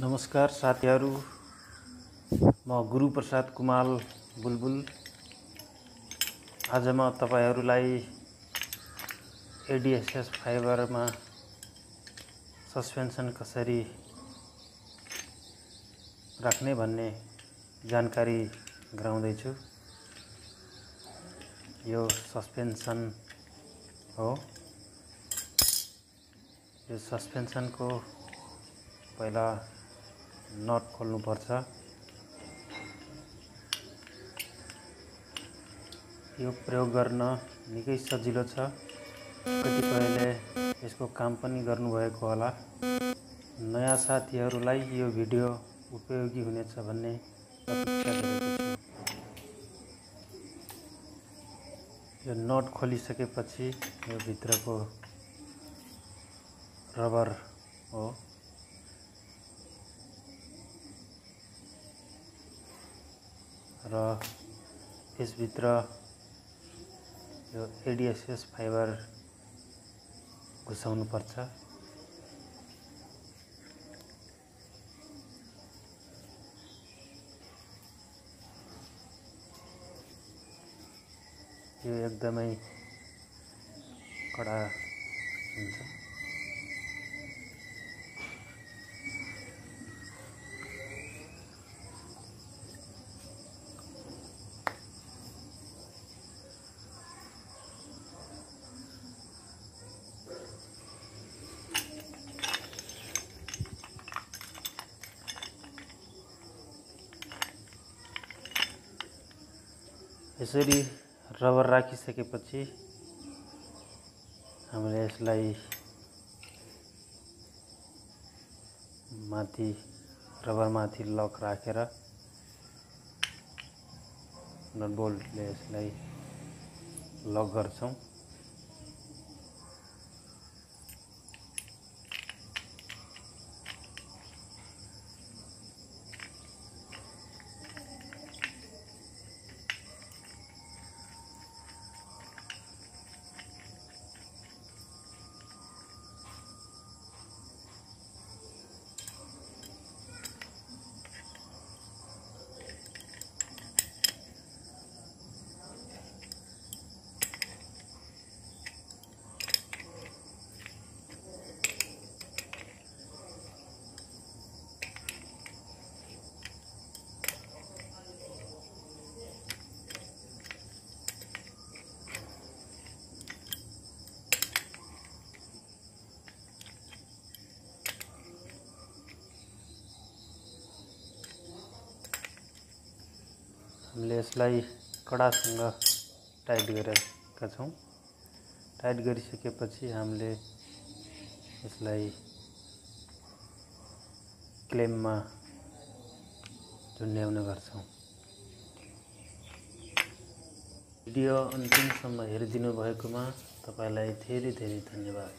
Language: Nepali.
नमस्कार साथीहरू। म गुरुप्रसाद कुमाल बुलबुल। आज म तपाईँहरूलाई एडिएसएस फाइबरमा सस्पेन्सन कसरी राख्ने भन्ने जानकारी गराउँदैछु। यो सस्पेन्सन हो। यो सस्पेन्सनको पहिला नट खोल्नुपर्छ। यो प्रयोग गर्न निकै सजिलो छ। कतिपयले यसको काम पनि गर्नुभएको होला। नयाँ साथीहरूलाई यो भिडियो उपयोगी हुनेछ भन्ने यो नट खोलिसकेपछि यो भित्रको रबर हो। र यसभित्र यो एडिएसएस फाइबर घुसाउनु पर्छ यो एकदमै कडा हुन्छ। यसरी रबर राखिसकेपछि हामीले यसलाई माथि रबरमाथि लक राखेर नट बोल्टले यसलाई लक गर्छौँ। हामीले यसलाई कडासँग टाइट गरेका छौँ। टाइट गरिसकेपछि हामीले यसलाई क्लेममा झुन्ड्याउने गर्छौँ। भिडियो अन्तिमसम्म हेरिदिनु भएकोमा तपाईँलाई धेरै धेरै धन्यवाद।